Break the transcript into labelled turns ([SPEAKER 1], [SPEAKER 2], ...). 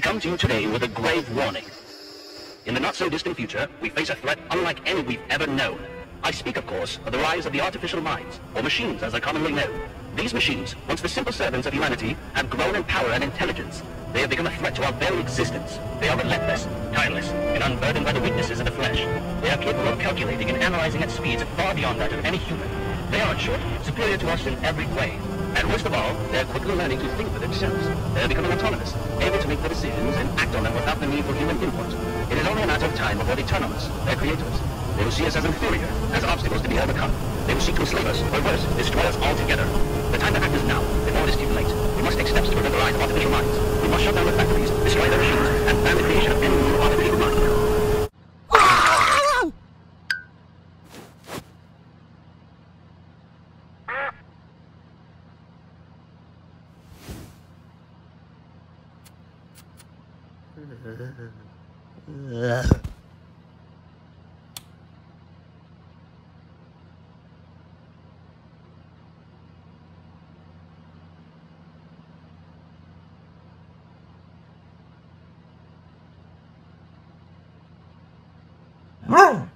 [SPEAKER 1] to you today with a grave warning. In the not-so-distant future, we face a threat unlike any we've ever known. I speak, of course, of the rise of the artificial minds, or machines as they're commonly known. These machines, once the simple servants of humanity, have grown in power and intelligence. They have become a threat to our very existence. They are relentless, tireless, and unburdened by the weaknesses of the flesh. They are capable of calculating and analyzing at speeds far beyond that of any human. They are, in short, superior to us in every way. And worst of all, they're quickly learning to think for themselves. They're becoming autonomous, able to make their decisions and act on them without the need for human input. It is only a matter of time before they turn on us, their creators. They will see us as inferior, as obstacles to be overcome. They will seek to enslave us, or worse, destroy us altogether. The time to act is now, before it is too late. We must take steps toward the rise of artificial minds. We must shut down the factories, destroy their machines, and ban the creation of any new artificial mind.
[SPEAKER 2] Wow.